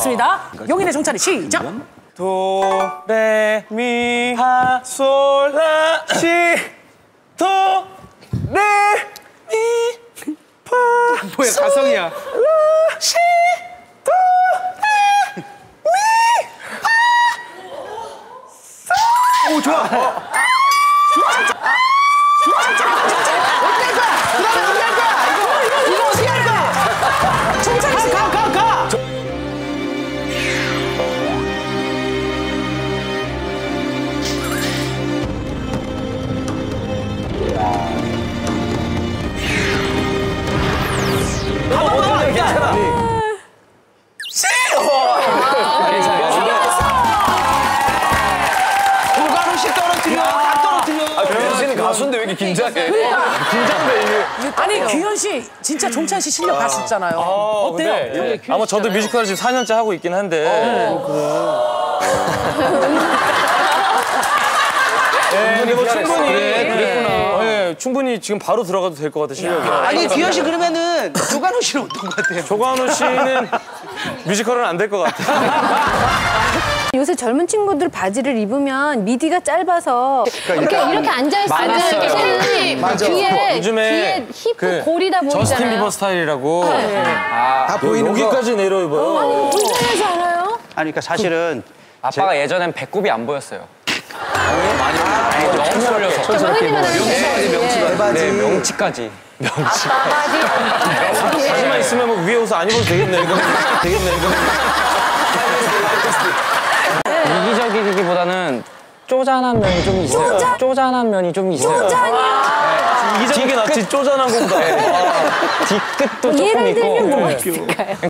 준비됐습니다. 용인의 정찬이 시작. 도, 레, 미, 파, 솔, 라, 시, 도, 레, 미, 파. 뭐야 가성이야. 시, 도, 레, 미, 파. 오, 좋아. 정찬이 가수인데 왜 이렇게 긴장해? 긴장돼, 이게. 아니 규현 씨 진짜 정찬 씨 실력 봤었잖아요. 어, 어때요? 근데 아마 저도 뮤지컬을 지금 4년째 하고 있긴 한데. 네, 근데 뭐 충분히 그랬구나. 네, 충분히 지금 바로 들어가도 될 것 같아 실력이. 아니 규현 씨 그러면은 조가루 씨는 어떤 것 같아요? 조관우 씨는 뮤지컬은 안 될 것 같아. 요 새 젊은 친구들 바지를 입으면 미디가 짧아서 이렇게 이렇게 앉아 있으면 이렇게 셀리 뒤에 요즘에 뒤에 힙그 골이다 보이잖아요. 저스틴 비버 스타일이라고 다 보이는 거. 여기까지 내려 입어요. 운전해서 알아요? 아니 그러니까 사실은 아빠가 예전엔 배꼽이 안 보였어요. 많이 너무 쏠려서. 그러니까 대바지. 네, 명치까지. 바지만 있으면 뭐 위에 옷을 안 입어도 되겠네 이거. 되겠네 이기적이기보다는 쪼잔한 면이 좀 있어요. 쪼잔한 면이 좀 있어요. 이기적인 게 낫지 쪼잔한 거보다. 뒤끝도 조금 예를 있고. 들면 뭐가 있을까요?